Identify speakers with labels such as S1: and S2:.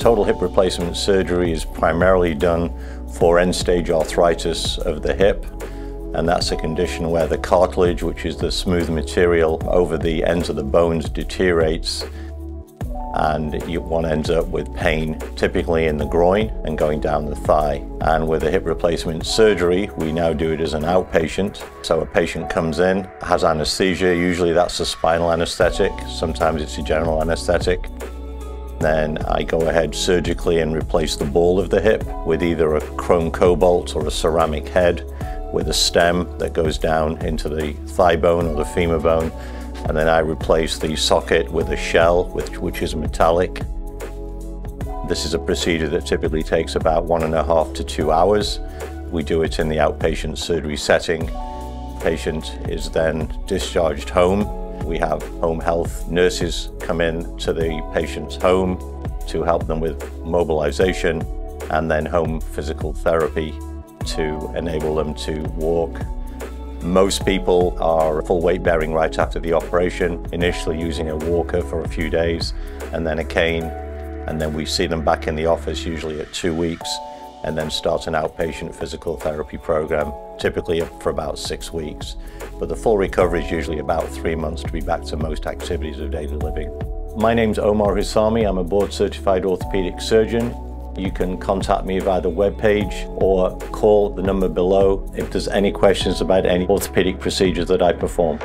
S1: Total hip replacement surgery is primarily done for end-stage arthritis of the hip and that's a condition where the cartilage, which is the smooth material over the ends of the bones, deteriorates and you, one ends up with pain, typically in the groin and going down the thigh. And with a hip replacement surgery, we now do it as an outpatient. So a patient comes in, has anesthesia, usually that's a spinal anesthetic, sometimes it's a general anesthetic. Then I go ahead surgically and replace the ball of the hip with either a chrome cobalt or a ceramic head with a stem that goes down into the thigh bone or the femur bone. And then I replace the socket with a shell, which, which is metallic. This is a procedure that typically takes about one and a half to two hours. We do it in the outpatient surgery setting. Patient is then discharged home. We have home health nurses come in to the patient's home to help them with mobilization and then home physical therapy to enable them to walk. Most people are full weight bearing right after the operation, initially using a walker for a few days and then a cane. And then we see them back in the office usually at two weeks and then start an outpatient physical therapy program, typically for about six weeks. But the full recovery is usually about three months to be back to most activities of daily living. My name's Omar Husami. I'm a board certified orthopedic surgeon you can contact me via the webpage or call the number below if there's any questions about any orthopedic procedures that I perform.